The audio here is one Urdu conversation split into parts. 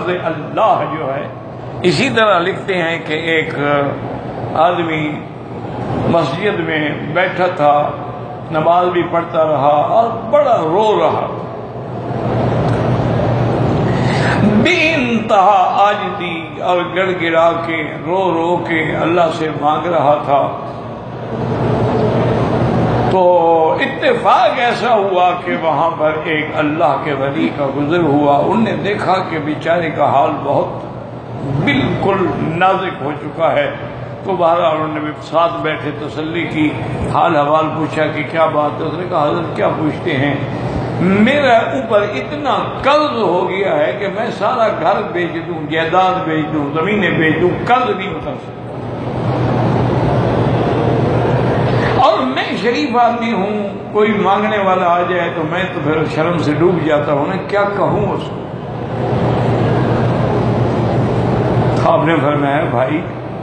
لفظ اللہ جو ہے، اسی طرح لکھتے ہیں کہ ایک آدمی مسجد میں بیٹھا تھا، نماز بھی پڑھتا رہا اور بڑا رو رہا۔ بے انتہا آج دی اور گڑ گڑا کے، رو رو کے اللہ سے مانگ رہا تھا۔ اتفاق ایسا ہوا کہ وہاں پر ایک اللہ کے ولی کا گزر ہوا۔ ان نے دیکھا کہ بیچارے کا حال بہت بالکل نازک ہو چکا ہے۔ تو بہرحال انہوں نے بھی ساتھ بیٹھے تسلی کی، حال حوال پوچھا کہ کیا بات ہے؟ اس نے کہا، حضرت، کیا پوچھتے ہیں؟ میرا اوپر اتنا قرض ہو گیا ہے کہ میں سارا گھر بیچ دوں، جائیداد بیچ دوں، زمینیں بیچ دوں، قرض نہیں اتر سکتا اور میں شریف آدمی ہوں، کوئی مانگنے والا آ جائے تو میں تو پھر شرم سے ڈوب جاتا ہوں نا کیا کہوں اس کو؟ آپ نے فرمایا، بھائی،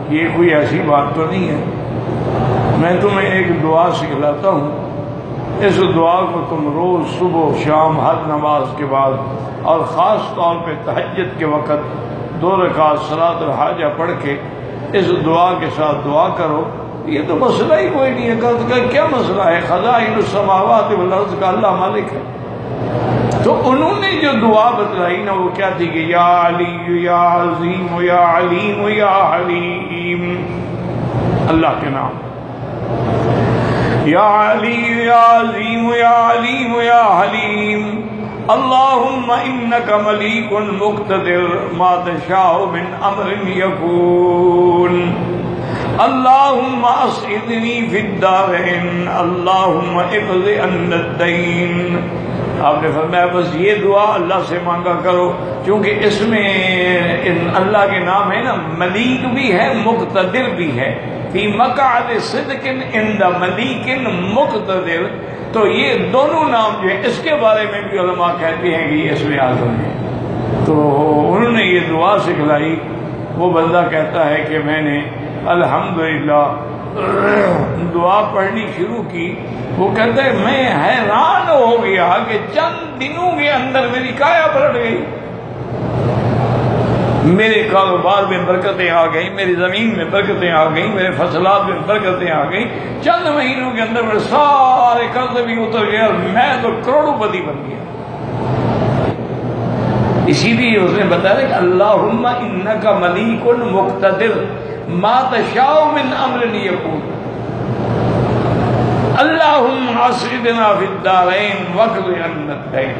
یہ کوئی ایسی بات تو نہیں ہے۔ میں تمہیں ایک دعا سکھلاتا ہوں۔ اس دعا کو تم روز صبح و شام ہر نماز کے بعد اور خاص طور پہ تہجد کے وقت دو رکعت سلاد الحاجہ پڑھ کے اس دعا کے ساتھ دعا کرو۔ یہ تو مسئلہ ہی کوئی نہیں ہے۔ قرض کا کیا مسئلہ ہے؟ خزائن السماوات والارض کا اللہ مالک ہے۔ تو انہوں نے جو دعا بتلائی نا، وہ کیا تھی کہ یا علی، یا عظیم، یا علیم، یا حلیم اللہ کے نام۔ یا علی، یا عظیم، یا علیم، یا حلیم۔ اللہم انکا ملیک مقتدر ما تشاء من امر یکون۔ اللہم اسعدنی اقض آپ نے فرمایا، بس یہ دعا اللہ سے مانگا کرو کیونکہ اس میں اللہ کے نام ہے نا، ملیک بھی ہے، مقتدر بھی ہے۔ فی مقعد صدق عند ملیک مقتدر۔ تو یہ دونوں نام جو ہے اس کے بارے میں بھی علماء کہتے ہیں کہ یہ اس میں اعظم ہے تو انہوں نے یہ دعا سکھلائی۔ وہ بندہ کہتا ہے کہ میں نے الحمدللہ۔ دعا پڑھنی شروع کی۔ وہ کہتا ہے، میں حیران ہو گیا کہ چند دنوں کے اندر میری کایا پلٹ گئی۔ میرے کاروبار میں برکتیں آ گئی میری زمین میں برکتیں آ گئی میرے فصلات میں برکتیں آ گئی چند مہینوں کے اندر میرے سارے قرض بھی اتر گئے اور میں تو کروڑوں پتی بن گیا۔ اسی لیے اس نے بتایا کہ اللہ ان کا ملیک مقتدر ما تشاء من امر یکون اللہم عصدنا فی الدارین وقل ان الدین